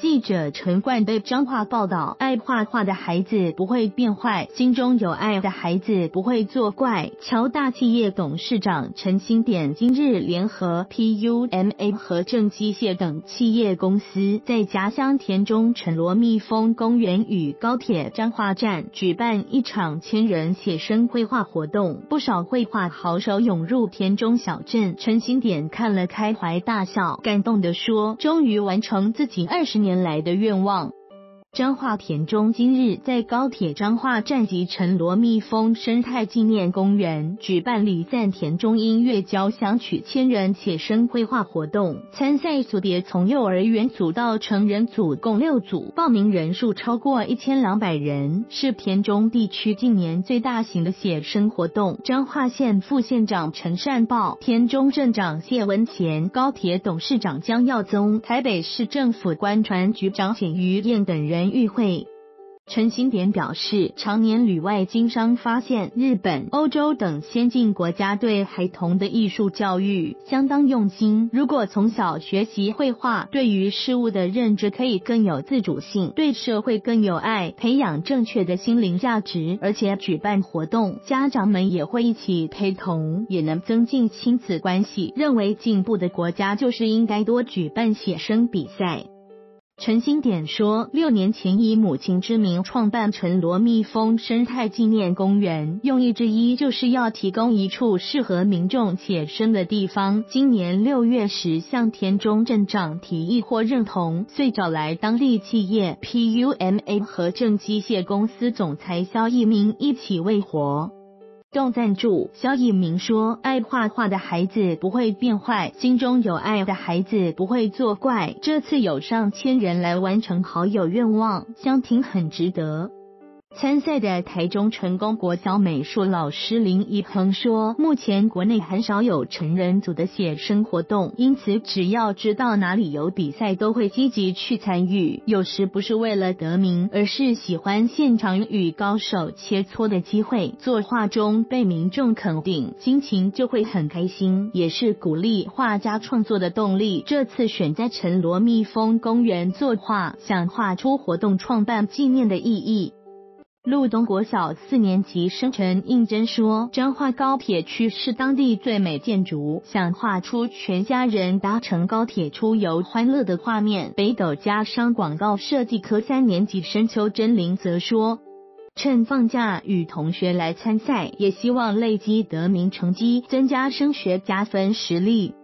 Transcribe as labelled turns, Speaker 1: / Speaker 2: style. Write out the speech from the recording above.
Speaker 1: 记者陈冠被彰化报道：爱画画的孩子不会变坏，心中有爱的孩子不会作怪。乔大企业董事长陈新典今日联合 PUMA 和正机械等企业公司，在家乡田中陈罗蜜蜂公园与高铁彰化站举办一场千人写生绘画活动，不少绘画好手涌入田中小镇。陈新典看了开怀大笑，感动地说：“终于完成自己二十年。”年来的愿望。彰化田中今日在高铁彰化站及陈罗蜜蜂生态纪念公园举办礼赞田中音乐交响曲千人写生绘画活动，参赛组别从幼儿园组到成人组共六组，报名人数超过一千两百人，是田中地区近年最大型的写生活动。彰化县副县长陈善报、田中镇长谢文贤、高铁董事长江耀宗、台北市政府官船局长简于燕等人。与会，陈新典表示，常年旅外经商，发现日本、欧洲等先进国家对孩童的艺术教育相当用心。如果从小学习绘画，对于事物的认知可以更有自主性，对社会更有爱，培养正确的心灵价值。而且举办活动，家长们也会一起陪同，也能增进亲子关系。认为进步的国家就是应该多举办写生比赛。陈新典说，六年前以母亲之名创办陈罗蜜蜂生态纪念公园，用意之一就是要提供一处适合民众写生的地方。今年六月时向田中镇长提议或认同，遂找来当地企业 PUMA 和正机械公司总裁肖一鸣一起为活。用赞助，肖一鸣说：“爱画画的孩子不会变坏，心中有爱的孩子不会作怪。这次有上千人来完成好友愿望，相挺很值得。”参赛的台中成功国小美术老师林一鹏说：“目前国内很少有成人组的写生活动，因此只要知道哪里有比赛，都会积极去参与。有时不是为了得名，而是喜欢现场与高手切磋的机会。作画中被民众肯定，心情就会很开心，也是鼓励画家创作的动力。这次选在陈罗蜜蜂公园作画，想画出活动创办纪念的意义。”陆东国小四年级生陈应真说：“彰化高铁区是当地最美建筑，想画出全家人搭乘高铁出游欢乐的画面。”北斗家商广告设计科三年级生邱真玲则说：“趁放假与同学来参赛，也希望累积得名成绩，增加升学加分实力。”